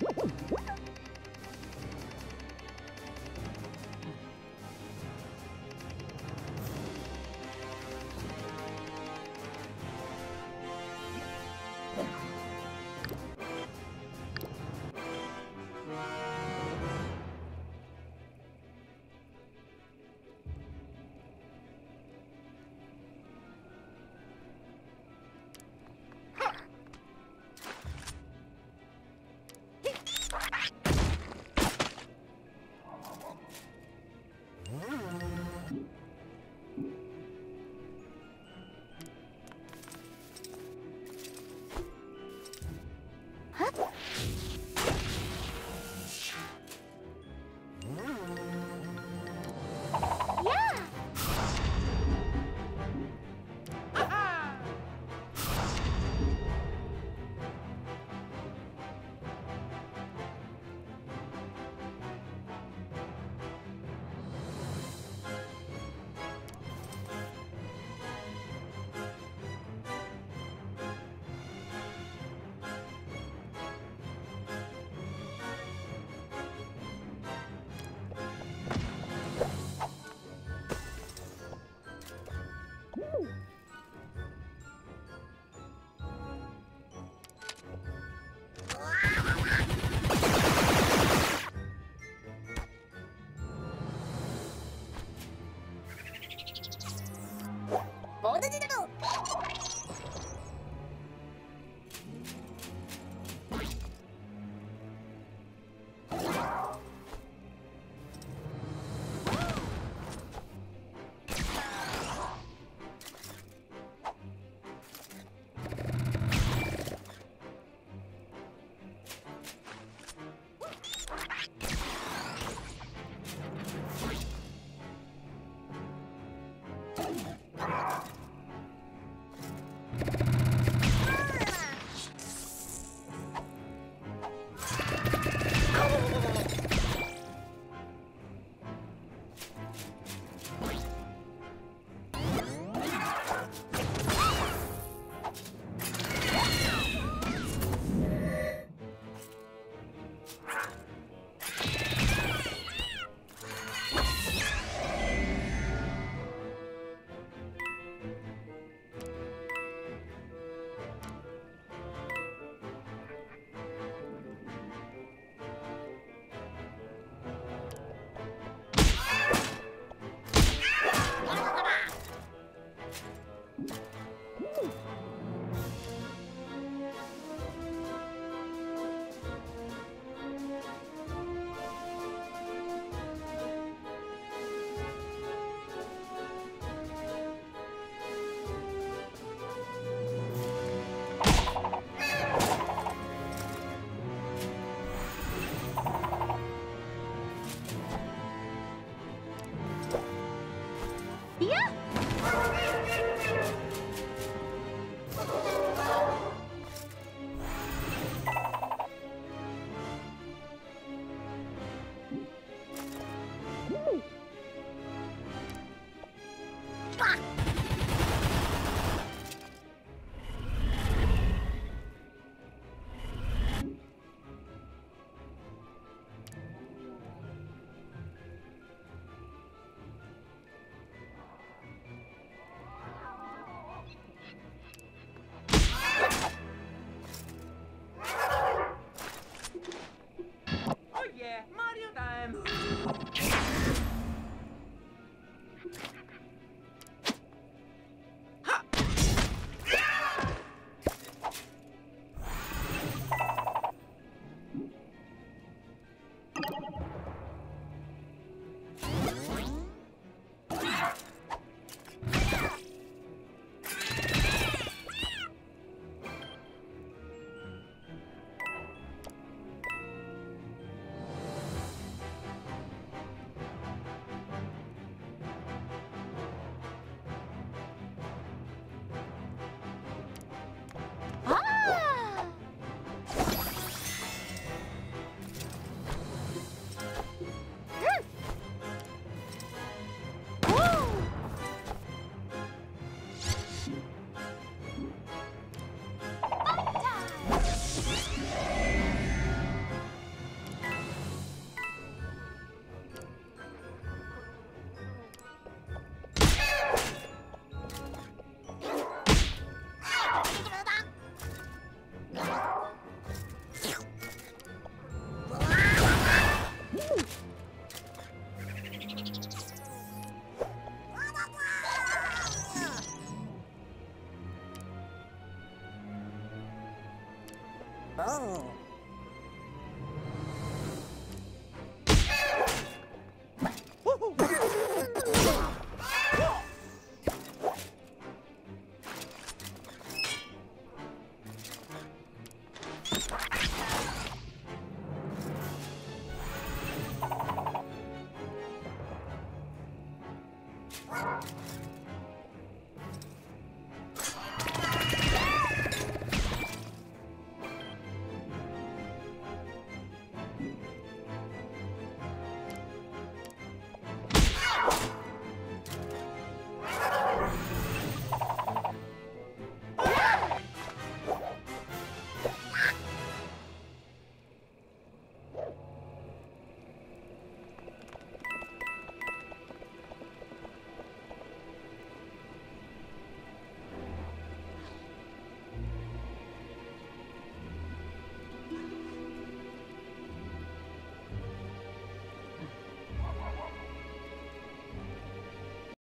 What? Time.